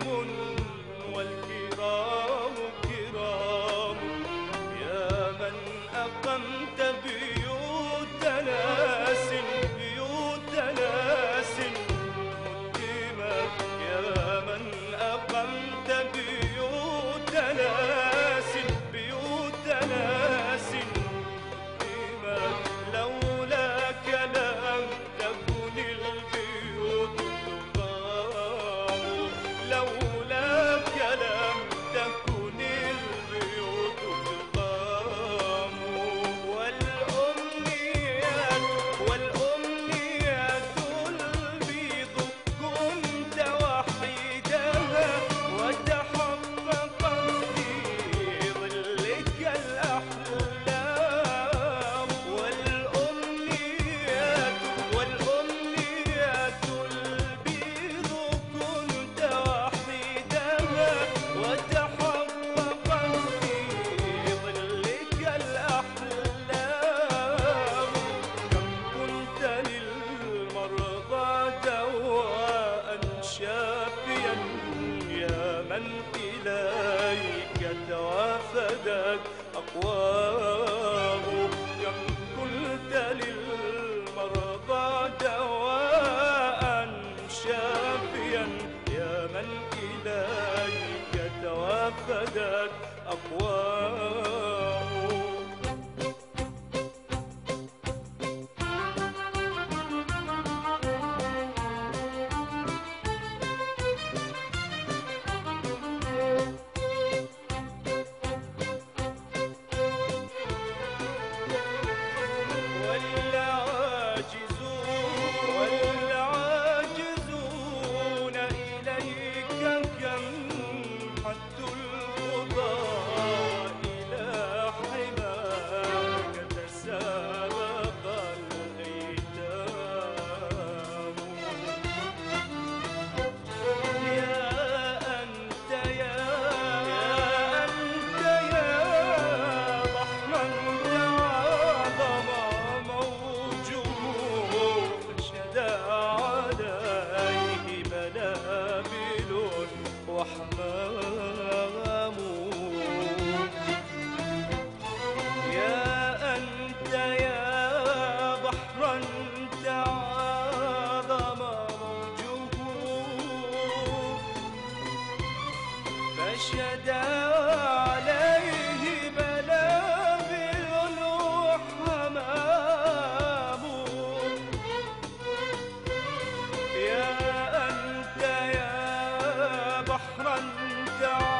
munwa فداك أقواه. كم قلت للمرضى دواء شافيا. يا من إليك توافدت أقواه. شدا عليه بلابل وحمام يا أنت يا بحرا تعالى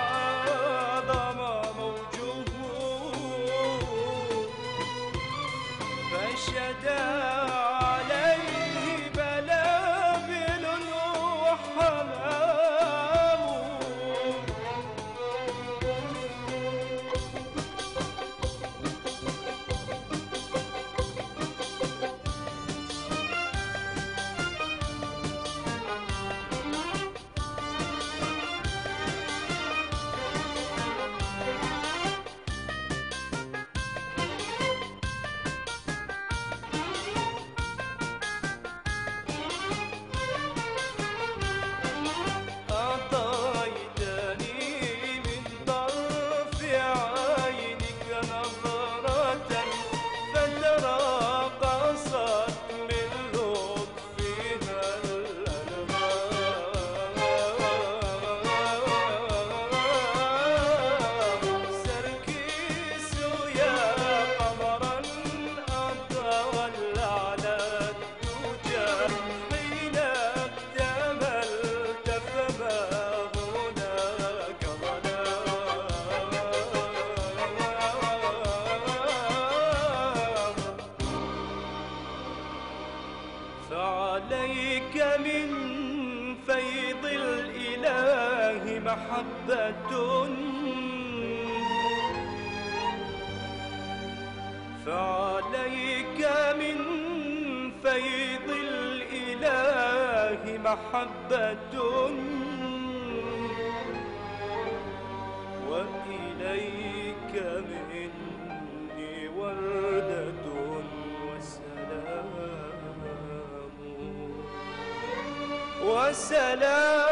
محبة. فعليك من فيض الإله محبة. وإليك مني وردة وسلام. وسلام